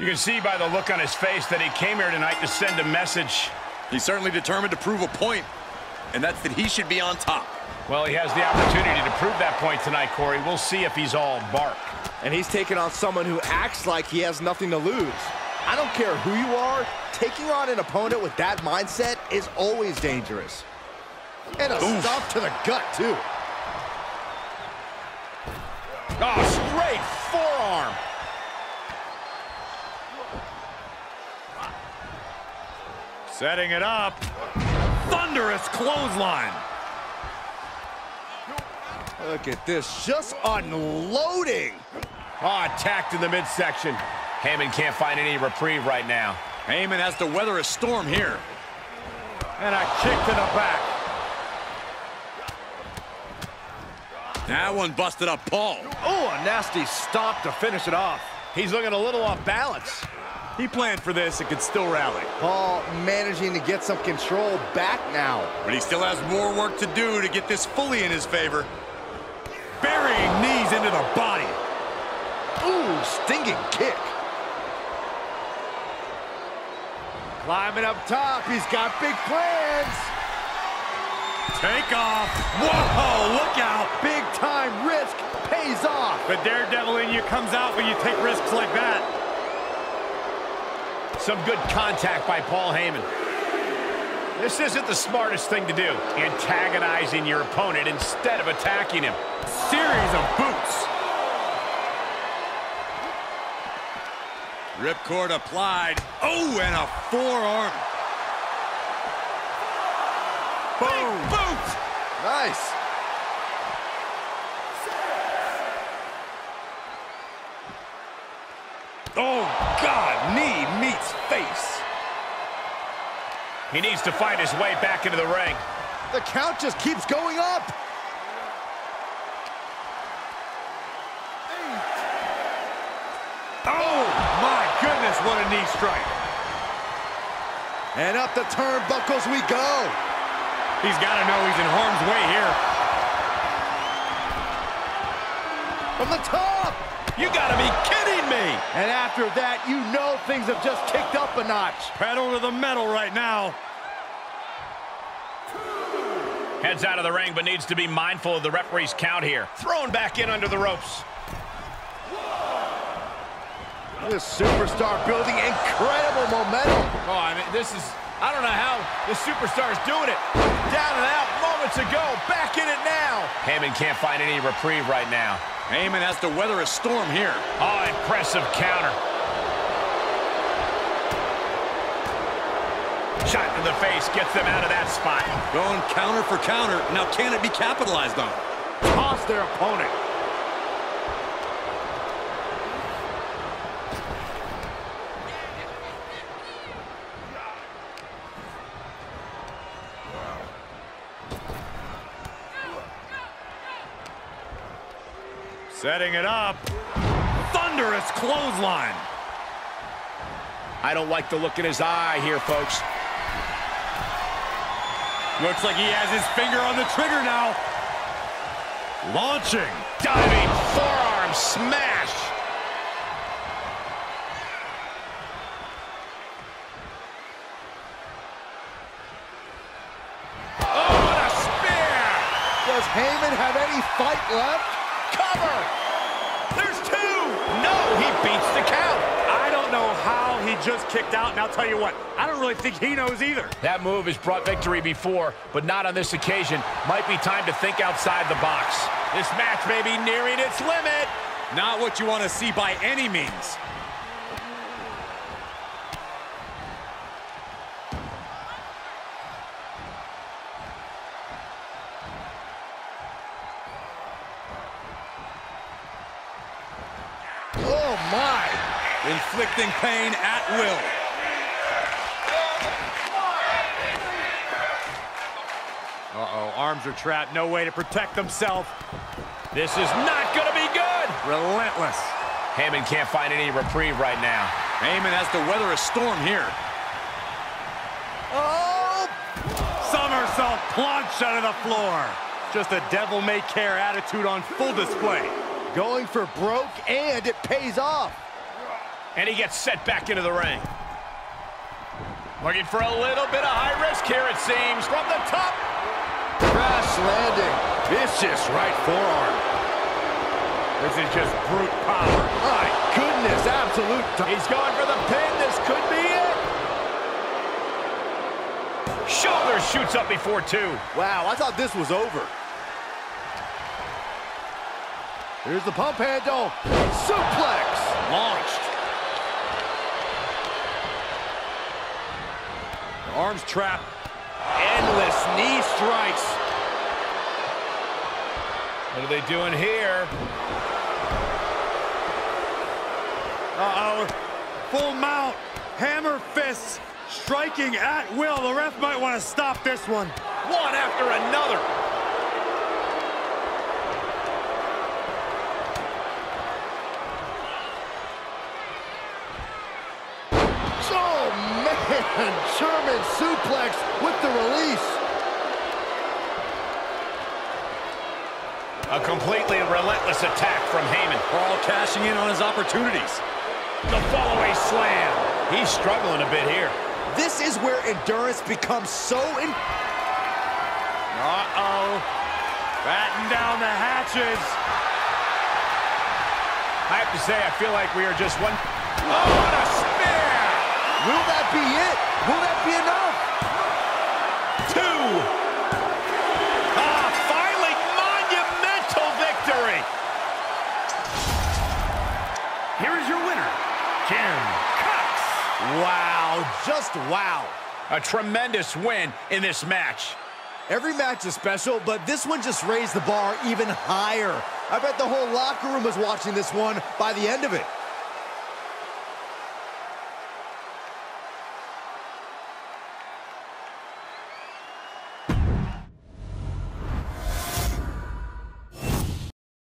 You can see by the look on his face that he came here tonight to send a message. He's certainly determined to prove a point, and that's that he should be on top. Well, he has the opportunity to prove that point tonight, Corey. We'll see if he's all bark. And he's taking on someone who acts like he has nothing to lose. I don't care who you are, taking on an opponent with that mindset is always dangerous. And a Oof. stop to the gut, too. Oh, straight forearm. Setting it up. Thunderous clothesline. Look at this, just unloading. Oh, attacked in the midsection. Heyman can't find any reprieve right now. Heyman has to weather a storm here. And a kick to the back. That one busted up Paul. Oh, a nasty stop to finish it off. He's looking a little off balance. He planned for this and could still rally. Paul managing to get some control back now. But he still has more work to do to get this fully in his favor. Burying knees into the body. Ooh, stinging kick. Climbing up top, he's got big plans. Take off. Whoa, look out. Big time risk pays off. The daredevil in you comes out when you take risks like that. Some good contact by Paul Heyman. This isn't the smartest thing to do, antagonizing your opponent instead of attacking him. Series of boots. Ripcord applied. Oh, and a forearm. Boom. Boot! Nice. Oh, God. Knee meets face. He needs to find his way back into the ring. The count just keeps going up. Oh, my goodness, what a knee strike. And up the turnbuckles we go. He's got to know he's in harm's way here. From the top. You gotta be kidding me! And after that, you know things have just kicked up a notch. Pedal to the metal right now. Heads out of the ring, but needs to be mindful of the referee's count here. Thrown back in under the ropes. This superstar building incredible momentum. Oh, I mean, this is, I don't know how the superstar's doing it. Down and out moments ago, back in it now. Heyman can't find any reprieve right now. Heyman has to weather a storm here. Oh, impressive counter. Shot to the face gets them out of that spot. Going counter for counter. Now, can it be capitalized on? Toss their opponent. Setting it up. Thunderous clothesline. I don't like the look in his eye here, folks. Looks like he has his finger on the trigger now. Launching. Diving forearm smash. Oh, what a spear! Does Heyman have any fight left? Cover! There's two! No, he beats the count. I don't know how he just kicked out, and I'll tell you what, I don't really think he knows either. That move has brought victory before, but not on this occasion. Might be time to think outside the box. This match may be nearing its limit. Not what you want to see by any means. Oh, my. Inflicting pain at will. Uh-oh, arms are trapped, no way to protect himself. This is not going to be good. Relentless. Heyman can't find any reprieve right now. Heyman has to weather a storm here. Oh, Somersault plunge out of the floor. Just a devil-may-care attitude on full display. Going for broke, and it pays off. And he gets set back into the ring. Looking for a little bit of high risk here, it seems. From the top. Crash landing. Vicious right forearm. This is just brute power. My goodness, absolute. He's going for the pin. This could be it. Shoulder shoots up before two. Wow, I thought this was over. Here's the pump handle. Suplex. Launched. Arms trap. Endless knee strikes. What are they doing here? Uh-oh. Full mount. Hammer fists. Striking at will. The ref might want to stop this one. One after another. Oh, man. German suplex with the release. A completely relentless attack from Heyman. All cashing in on his opportunities. The fallaway slam. He's struggling a bit here. This is where endurance becomes so in Uh-oh. Batten down the hatches. I have to say, I feel like we are just one... Oh, what a spear! Will that be it? Will that be enough? Two! Ah, finally, monumental victory! Here is your winner, Jim Cox. Wow, just wow. A tremendous win in this match. Every match is special, but this one just raised the bar even higher. I bet the whole locker room was watching this one by the end of it.